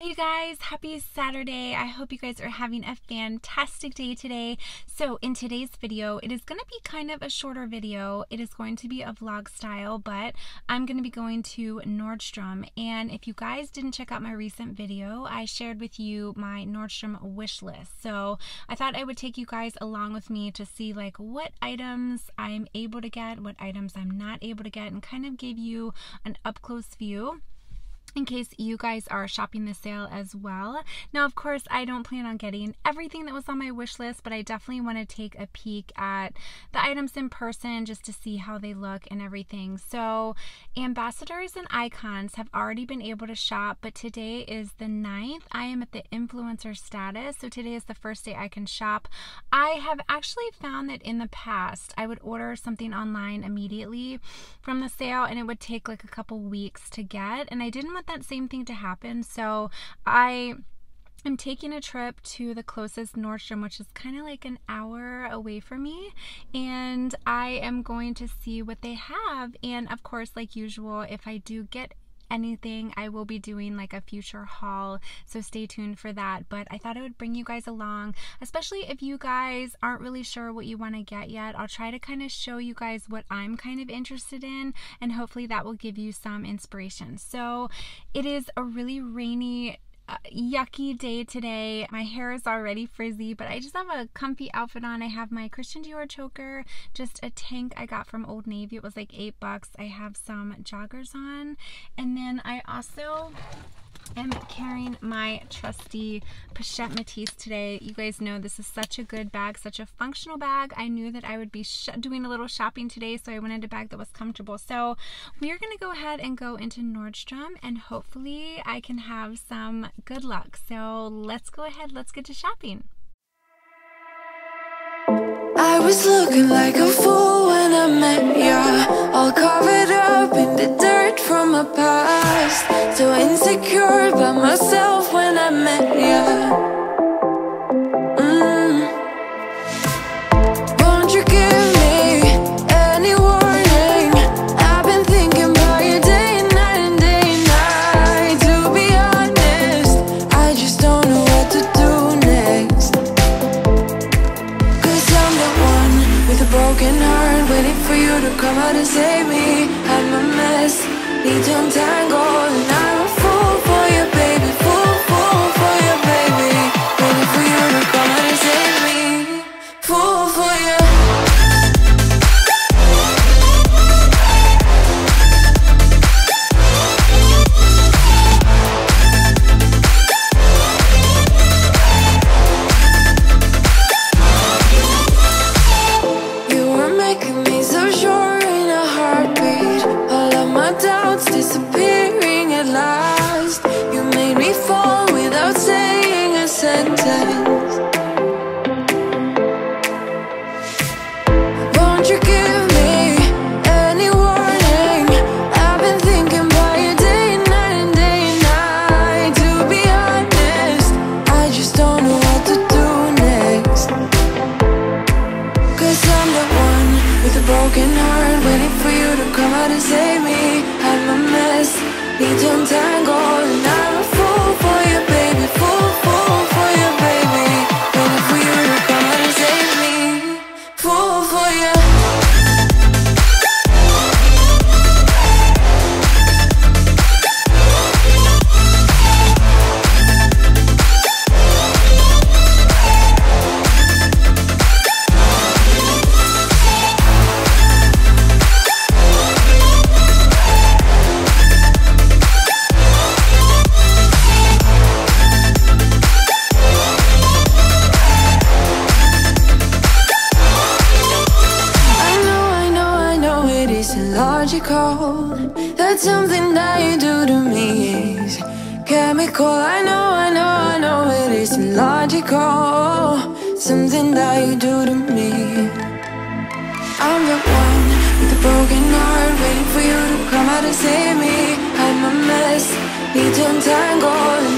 Hey you guys, happy Saturday. I hope you guys are having a fantastic day today. So in today's video, it is going to be kind of a shorter video. It is going to be a vlog style, but I'm going to be going to Nordstrom. And if you guys didn't check out my recent video, I shared with you my Nordstrom wish list. So I thought I would take you guys along with me to see like what items I'm able to get, what items I'm not able to get, and kind of give you an up close view in case you guys are shopping the sale as well. Now, of course, I don't plan on getting everything that was on my wish list, but I definitely want to take a peek at the items in person just to see how they look and everything. So, ambassadors and icons have already been able to shop, but today is the 9th. I am at the influencer status, so today is the first day I can shop. I have actually found that in the past, I would order something online immediately from the sale and it would take like a couple weeks to get, and I didn't want that same thing to happen. So I am taking a trip to the closest Nordstrom, which is kind of like an hour away from me, and I am going to see what they have. And of course, like usual, if I do get anything, I will be doing like a future haul, so stay tuned for that. But I thought I would bring you guys along, especially if you guys aren't really sure what you want to get yet. I'll try to kind of show you guys what I'm kind of interested in, and hopefully that will give you some inspiration. So it is a really rainy Uh, yucky day today. My hair is already frizzy, but I just have a comfy outfit on. I have my Christian Dior choker, just a tank I got from Old Navy. It was like eight bucks. I have some joggers on, and then I also am carrying my trusty Pochette Métis today. You guys know this is such a good bag, such a functional bag. I knew that I would be doing a little shopping today, so I wanted a bag that was comfortable. So we are going to go ahead and go into Nordstrom, and hopefully I can have some good luck. So let's go ahead, let's get to shopping. I was looking like a fool I met ya All covered up in the dirt from my past. So insecure by myself when I met broken heart waiting for you to come out and save me. I'm a mess, need to untangle. And clouds disappear. Ya That something that you do to me. Is chemical. I know, I know, I know it isn't logical. Something that you do to me. I'm the one with a broken heart Waiting for you to come out and save me. I'm a mess, need to untangle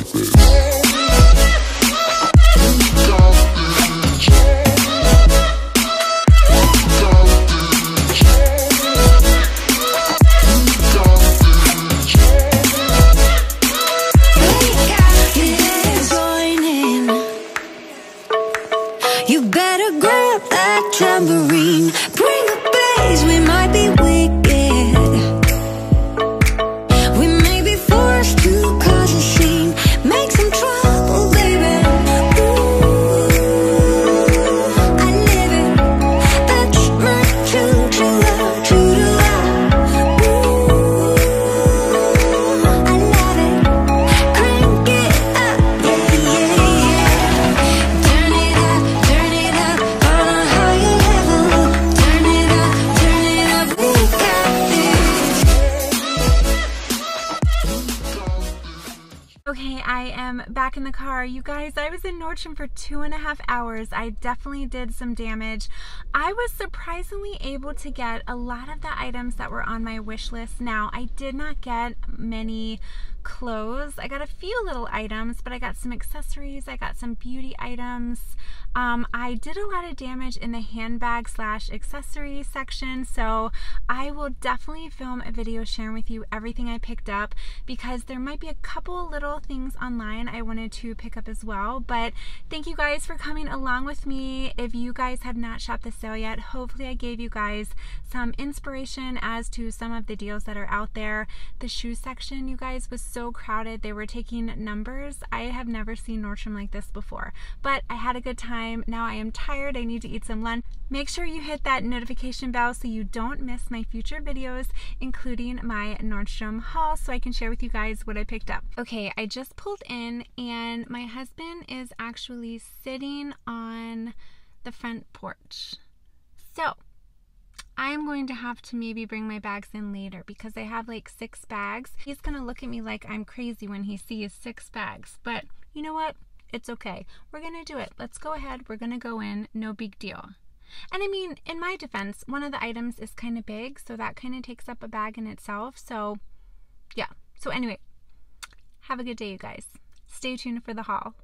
Like this. Back in the car. You guys, I was in Nordstrom for two and a half hours. I definitely did some damage. I was surprisingly able to get a lot of the items that were on my wish list. Now, I did not get many clothes. I got a few little items, but I got some accessories. I got some beauty items. Um, I did a lot of damage in the handbag slash accessory section, so I will definitely film a video sharing with you everything I picked up because there might be a couple little things online I wanted to pick up as well. But thank you guys for coming along with me. If you guys have not shopped the sale yet, hopefully I gave you guys some inspiration as to some of the deals that are out there. The shoe section, you guys, was so crowded. They were taking numbers. I have never seen Nordstrom like this before, but I had a good time. Now I am tired. I need to eat some lunch. Make sure you hit that notification bell so you don't miss my future videos, including my Nordstrom haul, so I can share with you guys what I picked up. Okay, I just pulled in and my husband is actually sitting on the front porch. So, I am going to have to maybe bring my bags in later because I have like six bags. He's going to look at me like I'm crazy when he sees six bags. But you know what? It's okay. We're going to do it. Let's go ahead. We're going to go in. No big deal. And I mean, in my defense, one of the items is kind of big, so that kind of takes up a bag in itself. So, yeah. So, anyway, have a good day, you guys. Stay tuned for the haul.